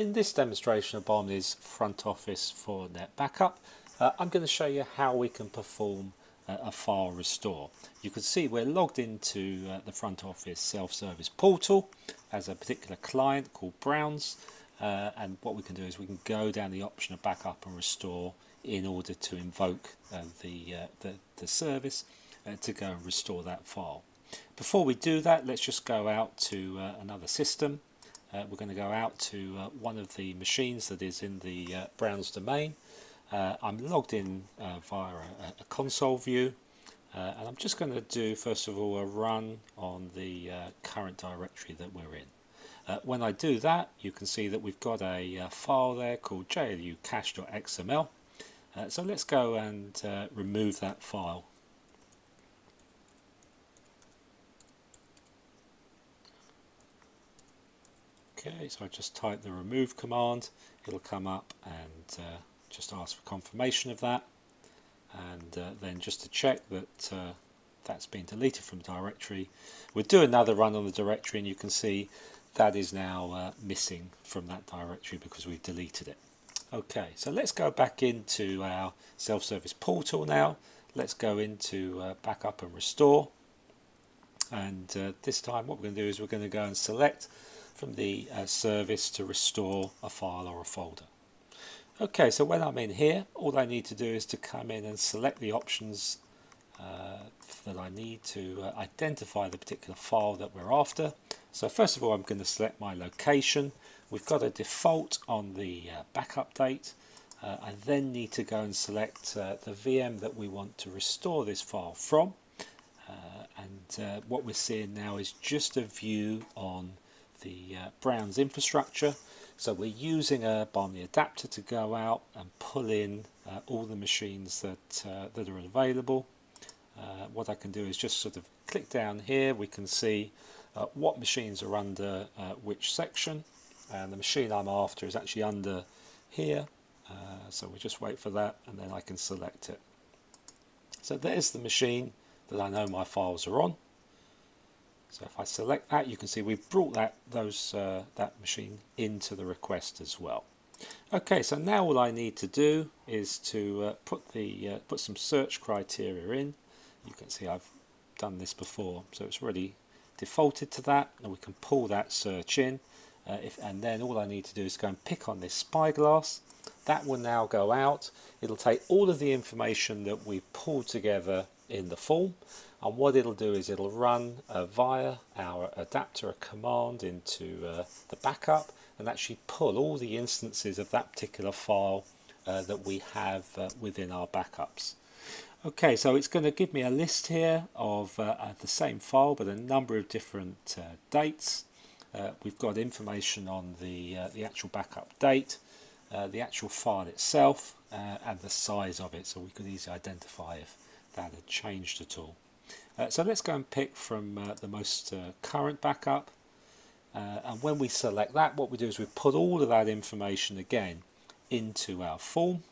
In this demonstration of Biomni's front office for NetBackup, uh, I'm going to show you how we can perform uh, a file restore. You can see we're logged into uh, the front office self-service portal as a particular client called Browns uh, and what we can do is we can go down the option of backup and restore in order to invoke uh, the, uh, the, the, service to go and restore that file. Before we do that let's just go out to another system uh, we're going to go out to uh, one of the machines that is in the uh, Browns domain. Uh, I'm logged in uh, via a, a, console view uh, and I'm just going to do first of all a run on the current directory that we're in. when I do that you can see that we've got a file there called jlucache.xml so let's go and remove that file Okay, so I just type the remove command, it'll come up and uh, just ask for confirmation of that. And uh, then just to check that uh, that's been deleted from the directory. We'll do another run on the directory and you can see that is now uh, missing from that directory because we've deleted it. Okay so let's go back into our self-service portal now. Let's go into uh, backup and restore. And uh, this time what we're going to do is we're going to go and select from the uh, service to restore a file or a folder. Okay, so when I'm in here, all I need to do is to come in and select the options uh, that I need to uh, identify the particular file that we're after. So first of all, I'm going to select my location. We've got a default on the uh, backup date. Uh, I then need to go and select uh, the VM that we want to restore this file from. and what we're seeing now is just a view on the uh, Browns infrastructure. So we're using a Biomni adapter to go out and pull in uh, all the machines that, uh, that are available. Uh, what I can do is just sort of click down here. We can see uh, what machines are under uh, which section. And the machine I'm after is actually under here. so we just wait for that and then I can select it. So there's the machine that I know my files are on. So if I select that, you can see we've brought that those uh, that machine into the request as well. Okay, so now all I need to do is to uh, put the uh, put some search criteria in. You can see I've done this before, so it's already defaulted to that, and we can pull that search in. Uh, if, and then all I need to do is go and pick on this spyglass. That will now go out. It'll take all of the information that we've pulled together in the form and what it'll do is it'll run uh, via our adapter a command into uh, the backup and actually pull all the instances of that particular file uh, that we have uh, within our backups. Okay, so it's going to give me a list here of uh, the same file but a number of different uh, dates. we've got information on the, the actual backup date, the actual file itself and the size of it so we could easily identify if that had changed at all. Uh, so let's go and pick from uh, the most uh, current backup. Uh, and when we select that, what we do is we put all of that information again into our form.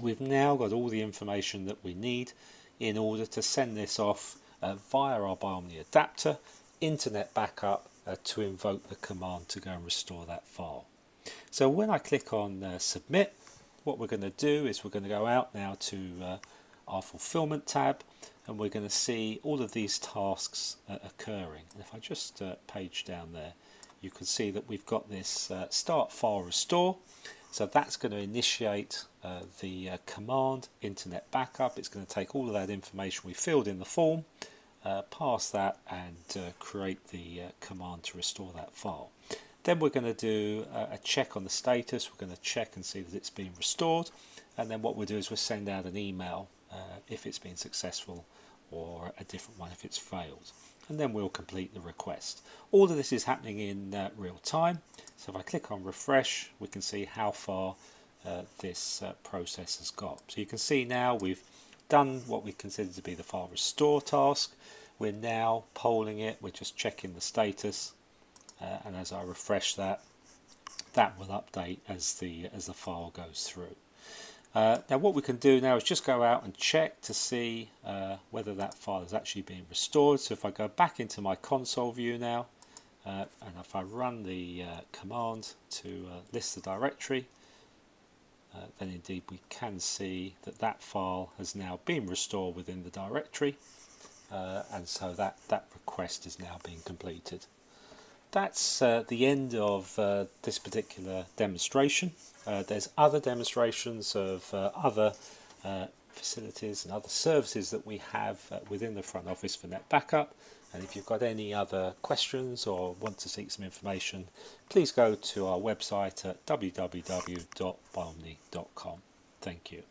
We've now got all the information that we need in order to send this off uh, via our Biomni adapter, internet backup, uh, to invoke the command to go and restore that file. So when I click on submit, what we're going to do is we're going to go out now to our fulfillment tab and we're going to see all of these tasks uh, occurring. And if I just uh, page down there, you can see that we've got this uh, start file restore. So that's going to initiate uh, the uh, command internet backup. It's going to take all of that information we filled in the form, uh, pass that and create the command to restore that file. Then we're going to do a check on the status. We're going to check and see that it's been restored. And then what we'll do is we'll send out an email uh, if it's been successful or a different one if it's failed and then we'll complete the request. All of this is happening in uh, real time so if I click on refresh we can see how far uh, this uh, process has got. So you can see now we've done what we consider to be the file restore task. We're now polling it, we're just checking the status uh, and as I refresh that that will update as the as the file goes through. Uh, now what we can do now is just go out and check to see uh, whether that file is actually being restored. So if I go back into my console view now, uh, and if I run the uh, command to uh, list the directory uh, then indeed we can see that that file has now been restored within the directory and so that, that request is now being completed. That's uh, the end of uh, this particular demonstration. Uh, there's other demonstrations of uh, other facilities and other services that we have within the front office for NetBackup and if you've got any other questions or want to seek some information, please go to our website at www.biomni.com. Thank you.